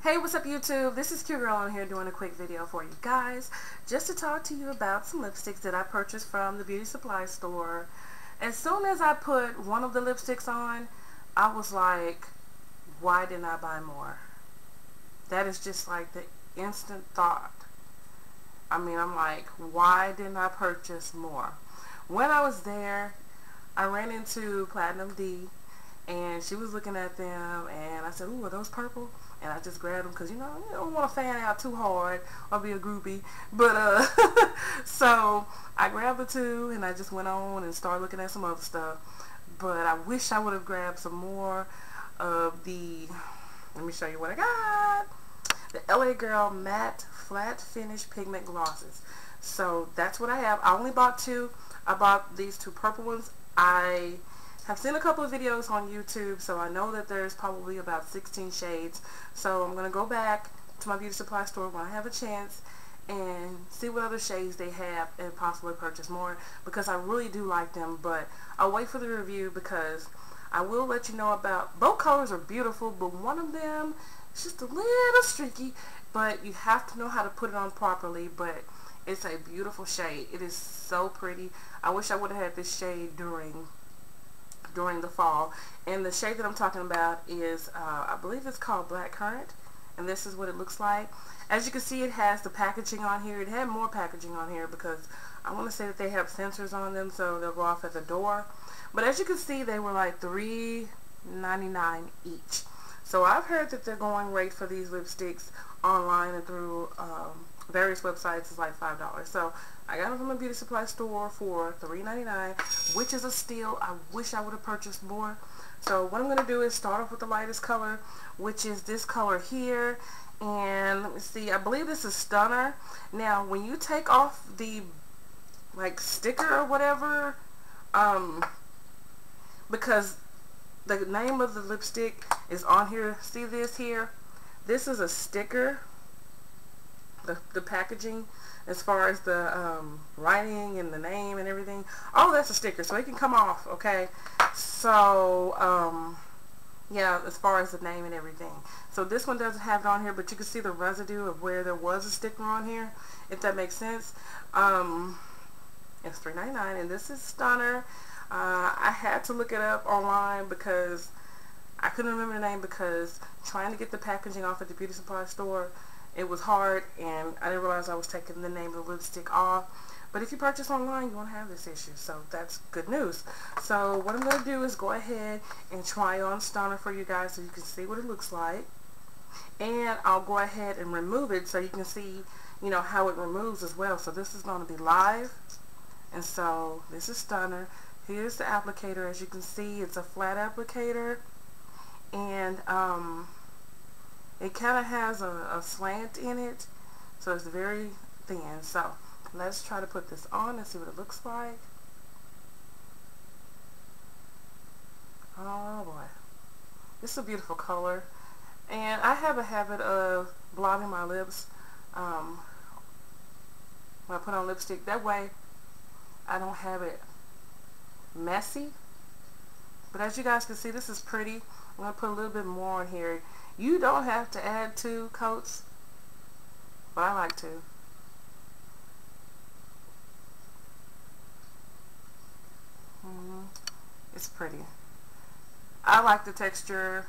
Hey, what's up YouTube? This is Qgyrl on here doing a quick video for you guys just to talk to you about some lipsticks that I purchased from the beauty supply store. As soon as I put one of the lipsticks on, I was like, why didn't I buy more? That is just like the instant thought. I mean, I'm like, why didn't I purchase more? When I was there, I ran into Platinum D and she was looking at them and I said, ooh, are those purple? And I just grabbed them because, you know, you don't want to fan out too hard or be a groupie. But, uh, so I grabbed the two and I just went on and started looking at some other stuff. But I wish I would have grabbed some more of the, let me show you what I got. The LA Girl Matte Flat Finish Pigment Glosses. So that's what I have. I only bought two. I bought these two purple ones. I have seen a couple of videos on YouTube, so I know that there's probably about 16 shades. So I'm going to go back to my beauty supply store when I have a chance and see what other shades they have and possibly purchase more because I really do like them, but I'll wait for the review because I will let you know about, both colors are beautiful, but one of them is just a little streaky, but you have to know how to put it on properly, but it's a beautiful shade. It is so pretty. I wish I would have had this shade during during the fall. And the shade that I'm talking about is, uh, I believe it's called Black Currant. And this is what it looks like. As you can see, it has the packaging on here. It had more packaging on here because I want to say that they have sensors on them so they'll go off at the door. But as you can see, they were like $3.99 each. So I've heard that they're going rate for these lipsticks online and through um, various websites is like $5. So I got them from a beauty supply store for $3.99, which is a steal. I wish I would have purchased more. So what I'm going to do is start off with the lightest color, which is this color here. And let me see, I believe this is Stunner. Now, when you take off the like sticker or whatever, um, because the name of the lipstick is on here. See this here? This is a sticker the, the packaging as far as the um, writing and the name and everything. Oh, that's a sticker, so it can come off, okay? So, um, yeah, as far as the name and everything. So this one doesn't have it on here, but you can see the residue of where there was a sticker on here, if that makes sense. Um, it's $3.99, and this is Stunner. Uh, I had to look it up online because I couldn't remember the name because trying to get the packaging off at the beauty supply store it was hard and I didn't realize I was taking the name of the lipstick off. But if you purchase online, you won't have this issue. So that's good news. So what I'm going to do is go ahead and try on Stunner for you guys so you can see what it looks like. And I'll go ahead and remove it so you can see, you know, how it removes as well. So this is going to be live. And so this is Stunner. Here's the applicator. As you can see, it's a flat applicator. And, um, it kind of has a, a slant in it, so it's very thin. So let's try to put this on and see what it looks like. Oh boy. This is a beautiful color. And I have a habit of blotting my lips um, when I put on lipstick. That way I don't have it messy. But as you guys can see, this is pretty. I'm going to put a little bit more on here. You don't have to add two coats, but I like to. Mm-hmm. It's pretty. I like the texture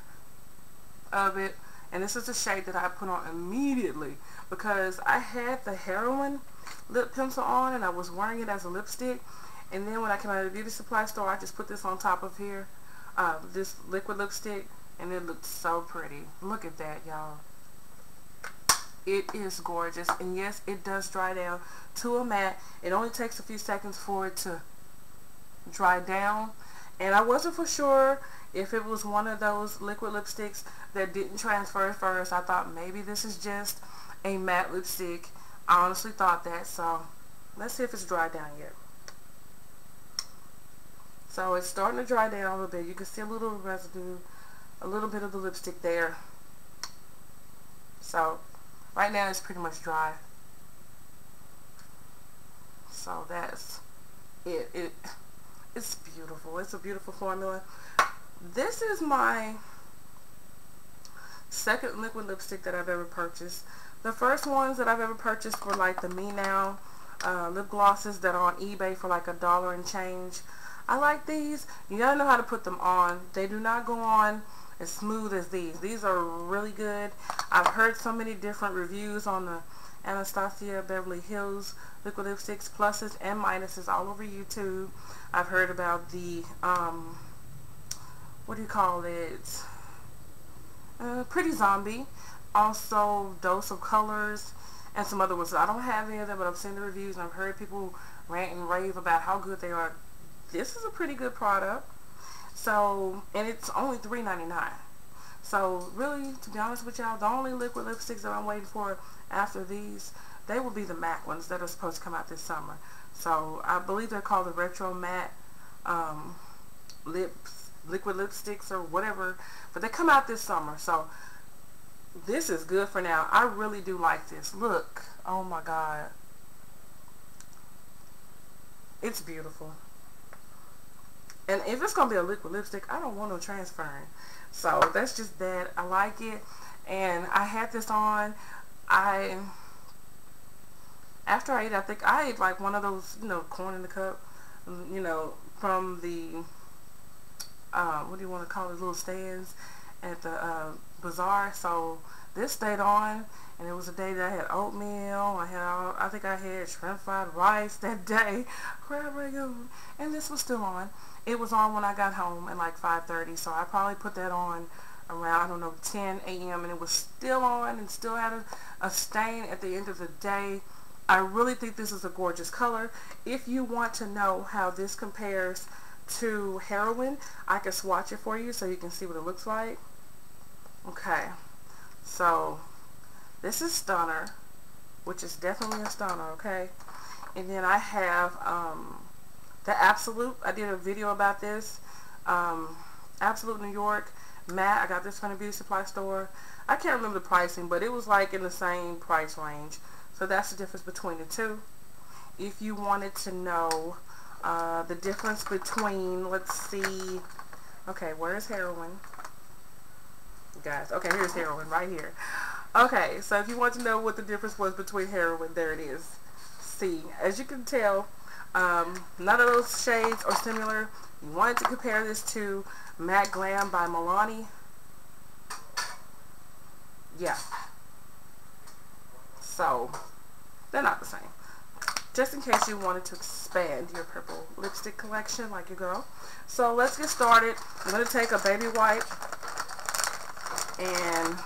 of it. And this is the shade that I put on immediately because I had the Heroine lip pencil on and I was wearing it as a lipstick. And then when I came out of the beauty supply store, I just put this on top of here, uh, this liquid lipstick and it looks so pretty. Look at that, y'all. It is gorgeous. And yes, it does dry down to a matte. It only takes a few seconds for it to dry down. And I wasn't for sure if it was one of those liquid lipsticks that didn't transfer first. I thought maybe this is just a matte lipstick. I honestly thought that. So let's see if it's dried down yet. So it's starting to dry down a little bit. You can see a little residue a little bit of the lipstick there. So right now it's pretty much dry. So that's it. It it's beautiful. It's a beautiful formula. This is my second liquid lipstick that I've ever purchased. The first ones that I've ever purchased were like the Me Now uh, lip glosses that are on eBay for like a dollar and change. I like these. You gotta know how to put them on. They do not go on as smooth as these. These are really good. I've heard so many different reviews on the Anastasia Beverly Hills liquid lipsticks, pluses and minuses all over YouTube. I've heard about the, um, what do you call it? Uh, Pretty Zombie. Also, Dose of Colors and some other ones. I don't have any of them, but I've seen the reviews and I've heard people rant and rave about how good they are. This is a pretty good product. So, and it's only $3.99. So, really, to be honest with y'all, the only liquid lipsticks that I'm waiting for after these, they will be the matte ones that are supposed to come out this summer. So, I believe they're called the Retro Matte um, lips, liquid lipsticks or whatever. But they come out this summer. So, this is good for now. I really do like this. Look. Oh my God. It's beautiful. And if it's going to be a liquid lipstick, I don't want no transferring. So that's just that. I like it. And I had this on. I, after I ate, I think I ate like one of those, you know, corn in the cup, you know, from the, uh, what do you want to call it, little stands at the uh, bazaar. So this stayed on, and it was a day that I had oatmeal. I had, I think I had shrimp fried rice that day, crab rangoon, and this was still on. It was on when I got home at like 5:30, so I probably put that on around I don't know 10 a.m. and it was still on and still had a, a stain at the end of the day. I really think this is a gorgeous color. If you want to know how this compares to Heroine, I can swatch it for you so you can see what it looks like. Okay, so this is Stunner, which is definitely a Stunner, okay? And then I have um, the Absolute. I did a video about this. Um, Absolute New York matte. I got this from the beauty supply store. I can't remember the pricing, but it was like in the same price range. So that's the difference between the two. If you wanted to know uh, the difference between, let's see, okay, where's Heroine? guys. Okay, here's Heroine right here. Okay, so if you want to know what the difference was between Heroine, there it is. See, as you can tell, um, none of those shades are similar. You wanted to compare this to Matte Glam by Milani. Yeah. So, they're not the same. Just in case you wanted to expand your purple lipstick collection like your girl. So let's get started. I'm going to take a baby wipe and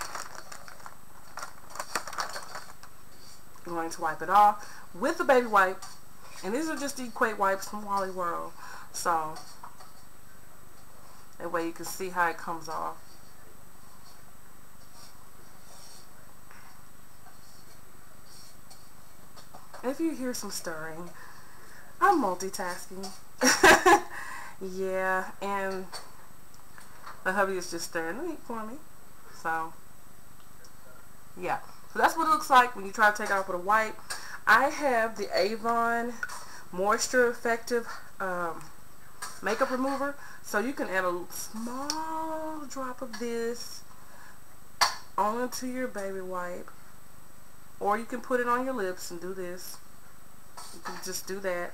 I'm going to wipe it off with the baby wipe and these are just the Equate wipes from Wally World. So that way you can see how it comes off. If you hear some stirring I'm multitasking. Yeah and the hubby is just stirring the meat for me. So, yeah. So that's what it looks like when you try to take it off with a wipe. I have the Avon Moisture Effective um, Makeup Remover. So you can add a small drop of this onto your baby wipe. Or you can put it on your lips and do this. You can just do that.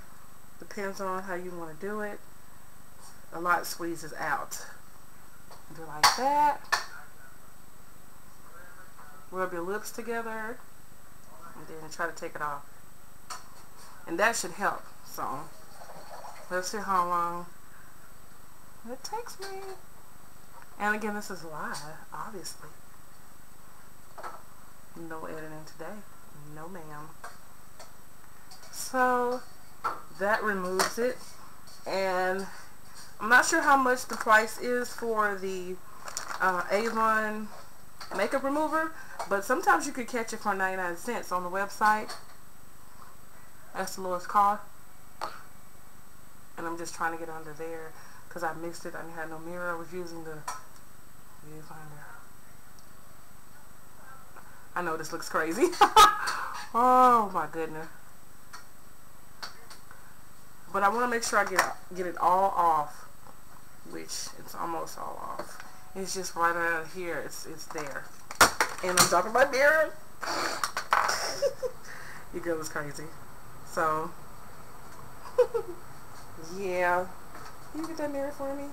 Depends on how you want to do it. A lot squeezes out. Do like that rub your lips together and then try to take it off. And that should help. So let's see how long it takes me. And again this is live obviously. No editing today. No ma'am. So that removes it. And I'm not sure how much the price is for the uh, Avon makeup remover but sometimes you could catch it for 99 cents on the website. That's the lowest cost. And I'm just trying to get under there because I mixed it. I had no mirror. I was using the viewfinder. I know this looks crazy. oh my goodness. But I want to make sure I get get it all off, which it's almost all off. It's just right around here. It's it's there. And I'm dropping my mirror. you girl is crazy. So, yeah. Can you get that mirror for me?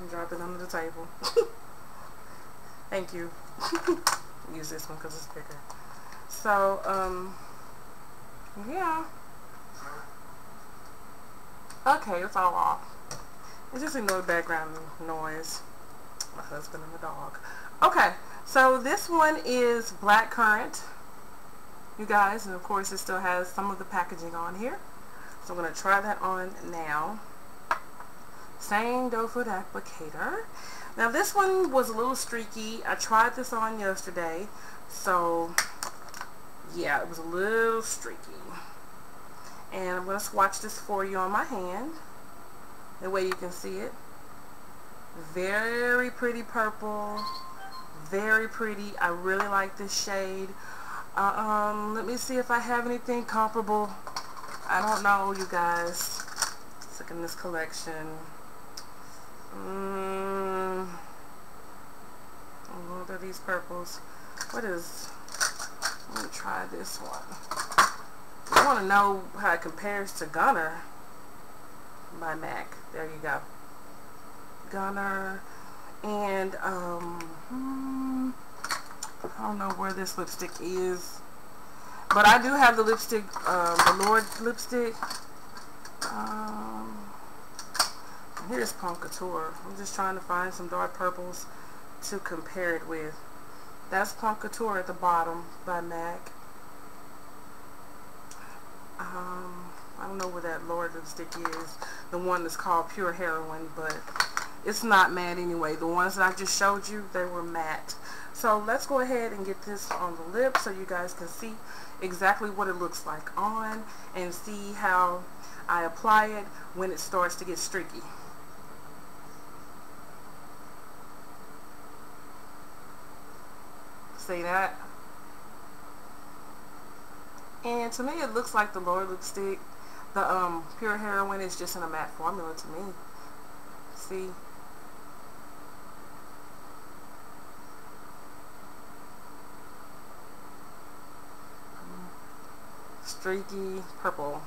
And drop it under the table. Thank you. Use this one because it's bigger. So, um, yeah. Okay, it's all off. It's just ignore background noise. My husband and the dog. Okay, so this one is black currant, you guys, and of course it still has some of the packaging on here. So I'm going to try that on now. Same doe foot applicator. Now this one was a little streaky. I tried this on yesterday, so yeah, it was a little streaky. And I'm going to swatch this for you on my hand. The way you can see it. Very pretty purple. Very pretty. I really like this shade. Uh, um, let me see if I have anything comparable. I don't know, you guys. Let's look in this collection. Mm, what are these purples? What is... Let me try this one. I want to know how it compares to Gunner by MAC. There you go. Gunner. And, um, hmm, I don't know where this lipstick is. But I do have the lipstick, uh, the Lorde lipstick. Um, here's Couture. I'm just trying to find some dark purples to compare it with. That's Couture at the bottom by MAC. Um, I don't know where that Lorde lipstick is. The one that's called Pure Heroine, but it's not matte anyway. The ones that I just showed you, they were matte. So let's go ahead and get this on the lip so you guys can see exactly what it looks like on and see how I apply it when it starts to get streaky. See that? And to me, it looks like the Lorde lipstick. The um, Pure Heroine is just in a matte formula to me. See? Streaky purple.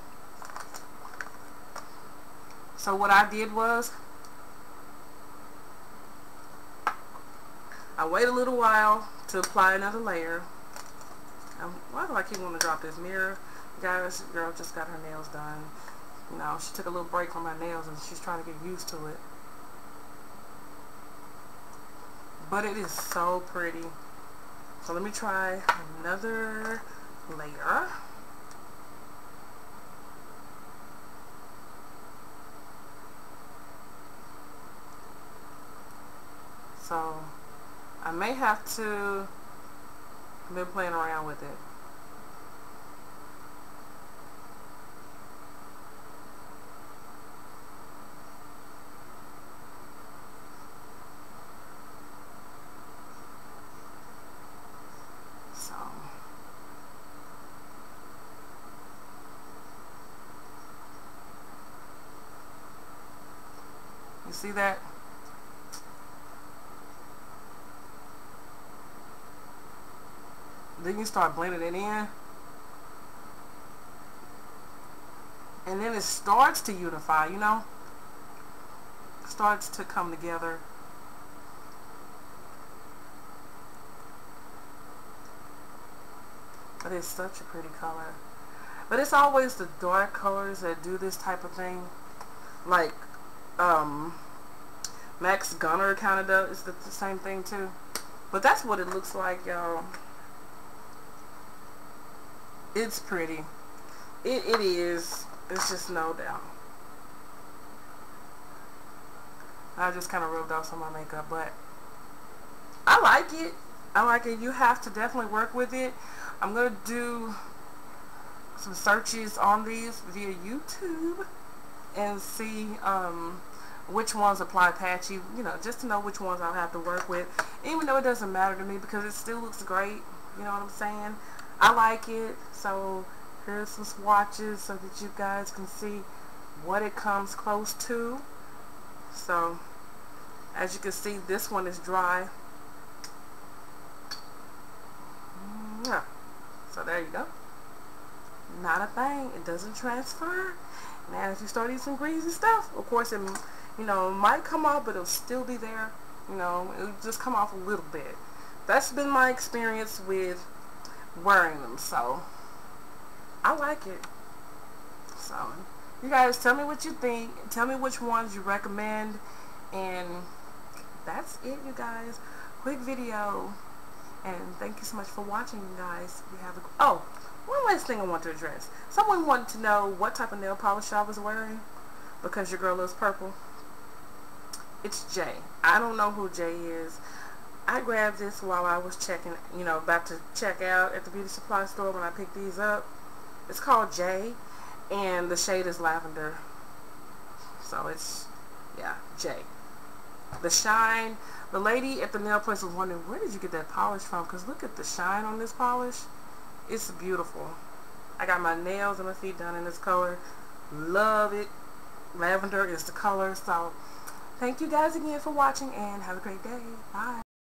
So what I did was, I wait a little while to apply another layer. Um, why do I keep wanting to drop this mirror? Guys, girl just got her nails done. You know, she took a little break from her nails and she's trying to get used to it. But it is so pretty. So let me try another layer. So I may have to been playing around with it. So you see that? Then you start blending it in. And then it starts to unify you know? Starts to come together. But it's such a pretty color. But it's always the dark colors that do this type of thing. Like um MAC's Gunner kind of does the, the same thing too. But that's what it looks like y'all it's pretty. It, it is. It's just no doubt. I just kind of rubbed off some of my makeup, but I like it. I like it. You have to definitely work with it. I'm going to do some searches on these via YouTube and see um, which ones apply patchy, you know, just to know which ones I'll have to work with. Even though it doesn't matter to me because it still looks great, you know what I'm saying? I like it. So here's some swatches so that you guys can see what it comes close to. So as you can see, this one is dry. Yeah. So there you go. Not a thing. It doesn't transfer. Now, if you start eating some greasy stuff, of course, it, you know, might come off, but it'll still be there. You know, it'll just come off a little bit. That's been my experience with wearing them, so I like it. So, you guys tell me what you think. Tell me which ones you recommend. And that's it, you guys. Quick video. And thank you so much for watching, you guys. We have a, oh, one last thing I want to address. Someone wanted to know what type of nail polish I was wearing because your girl loves purple. It's Jay. I don't know who Jay is. I grabbed this while I was checking, you know, about to check out at the beauty supply store when I picked these up. It's called Jay, and the shade is lavender. So it's, yeah, Jay. The shine, the lady at the nail place was wondering, where did you get that polish from? Because look at the shine on this polish. It's beautiful. I got my nails and my feet done in this color. Love it. Lavender is the color. So thank you guys again for watching and have a great day. Bye.